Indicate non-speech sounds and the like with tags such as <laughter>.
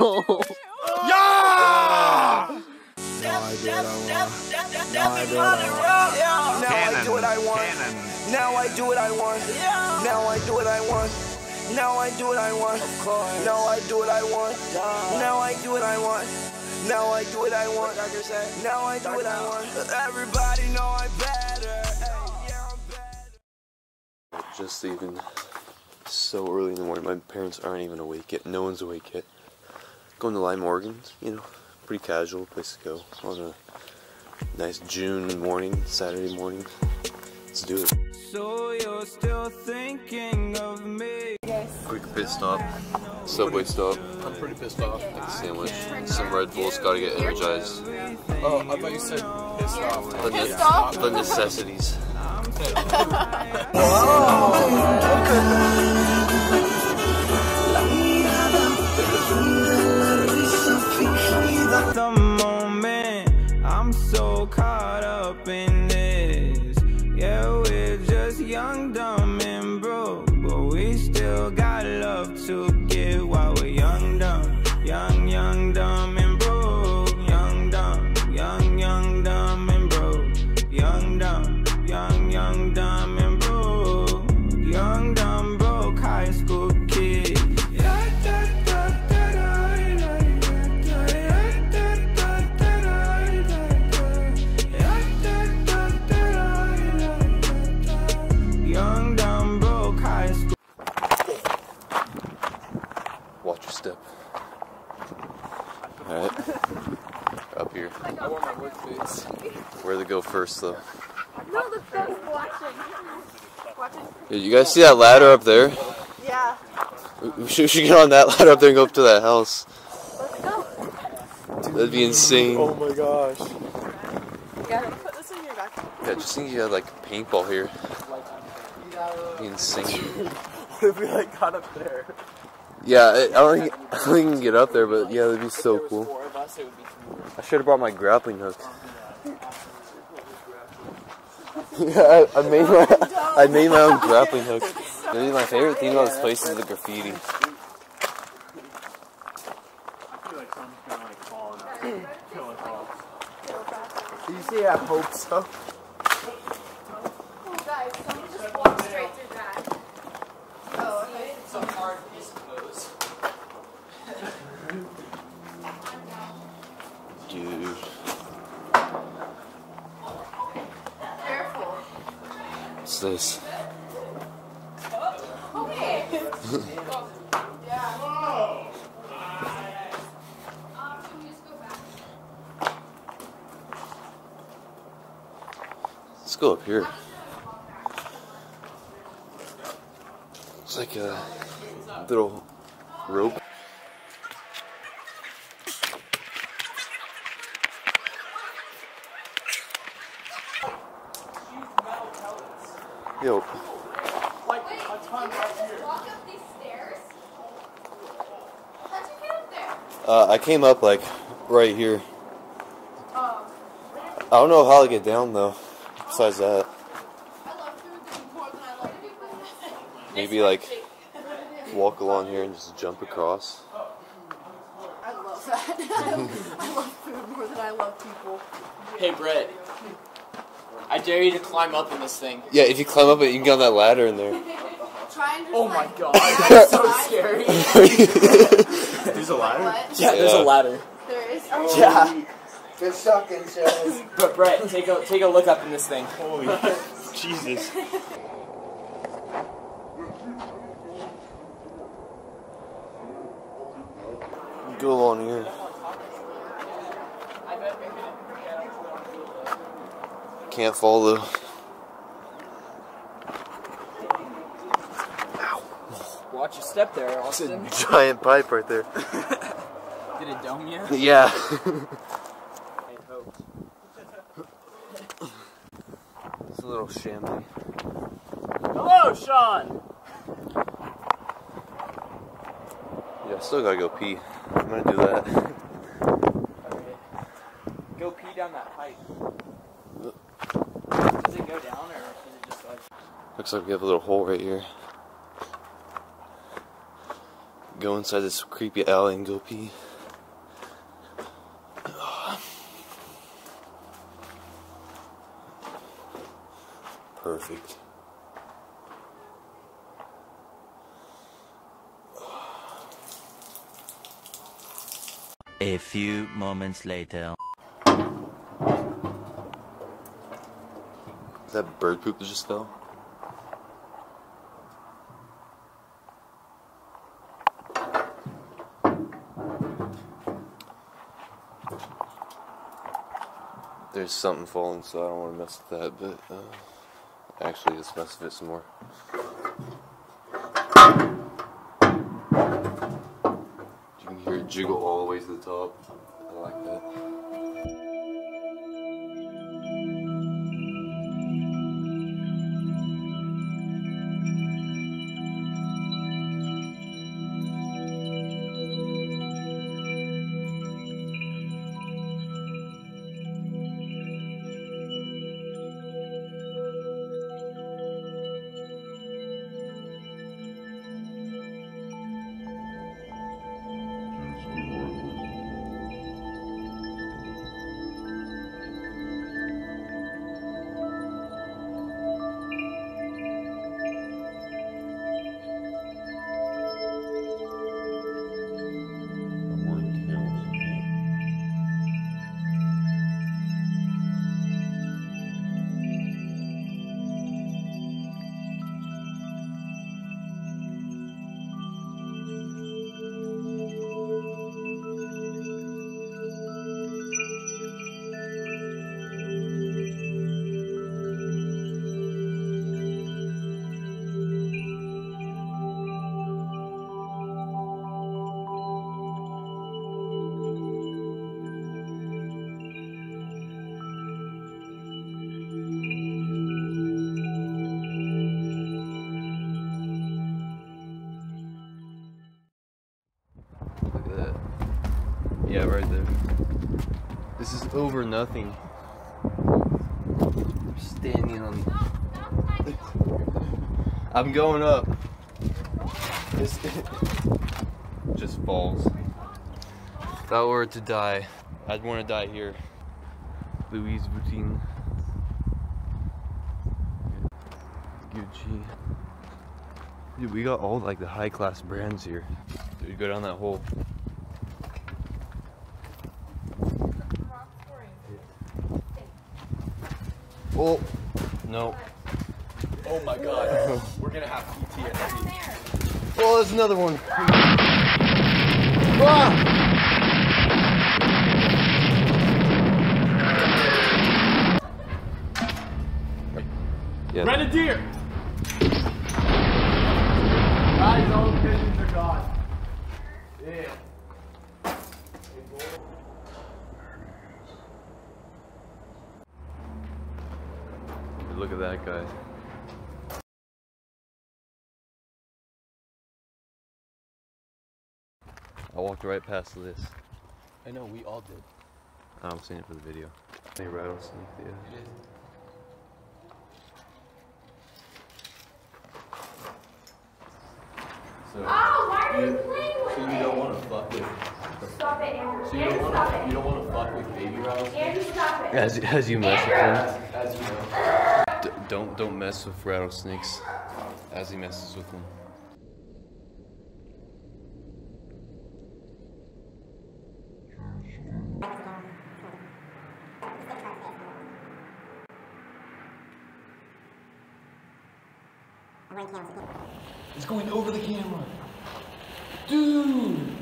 Yeah! Now I do what I want. Now I do what I want. Now I do what I want. Now I do what I want. Now I do what I want. Now I do what I want. Now I do what I want. Now I do what I want. Now I do what I want. Everybody know I'm better. Yeah, I'm better. Just leaving so early in the morning. My parents aren't even awake yet. No one's awake yet. Going to Lime Morgan's, you know, pretty casual place to go on a nice June morning, Saturday morning. Let's do it. So you're still thinking of me. Quick pit stop, Subway stop, I'm pretty pissed off. sandwich, some Red Bulls. Gotta get energized. Oh, I thought you said pissed off. The, ne- the necessities. <laughs> to get why I want my work boots. Where to go first though? No, the best watching. Watching? Yeah, you guys see that ladder up there? Yeah. We- We should, we should get on that ladder up there and go up to that house. Let's go. That'd be insane. Oh my gosh. Yeah, put this in your backpack. Yeah, just think you had like paintball here. Be insane. What <laughs> if we like got up there? Yeah, I I don't think I don't think you can get up there, but yeah, that'd be so cool. Four it would be three. I should have brought my grappling hook. Oh, <laughs> yeah, I, I made my I made my own grappling hook. Maybe my favorite thing about this place is the graffiti. <laughs> I feel like something I call it telepaths. Do you see, I hope so. Oh, guys, someone just walked straight through that. Oh, okay. It's a hard piece of clothes. Dude. Careful. What's this? Let's go up here. It's like a little rope. Yo, Walk up these stairs. How'd you get up there? uh, I came up like right here. Oh. I don't know how to get down though. Besides that, I love food more than I love people. maybe like walk along here and just jump across. I love that. <laughs> I love food more than I love people. Hey Brett, I dare you to climb up in this thing. Yeah, if you climb up it, you can get on that ladder in there. Try and just Oh my god, <laughs> that's so scary. <laughs> There's a ladder? What? Yeah, there's a ladder. There is. Oh. Yeah, Good sucking, shows. <laughs> but Brett, take a take a look up in this thing. Holy Jesus. Go along here. Can't follow. though. Watch your step there, It's a Austin. giant pipe right there. <laughs> Did it dome you? Yeah. <laughs> It's a little chamois. Hello, Sean. Yeah, I still gotta go pee. I'm gonna do that. Go pee down that pipe. Does it go down or is it just like? Looks like we have a little hole right here. go inside this creepy alley and go pee. Perfect. A few moments later. That bird poop that just fell? There's something falling, so I don't want to mess with that, but uh, actually, let's mess with it some more. You can hear it jiggle all the way to the top. I like that. Yeah, right there. This is over nothing. I'm standing on. <laughs> I'm going up. This <laughs> just falls. If I were to die, I'd want to die here. Louis Vuitton. Gucci. Dude, we got all like the high class brands here. Dude, go down that hole. Oh, no. Oh my god. We're gonna have PTSD. Oh, there's another one. Ah! Yeah. Grenadier! Guys, all the pigeons are gone. Yeah. Look at that guy. I walked right past this. I know, we all did. I'm seeing it for the video. Hey, rattlesnake, yeah. So, Oh, why are you you, playing with so you don't want to fuck with. Stop it, Andrew. So you Andrew, don't stop want to. You it. don't want to fuck with baby rattlesnakes. Andrew, stop it. As, as you mess with As, them, as you know. D- don't don't mess with rattlesnakes. As he messes with them. It's going over the camera. Dude!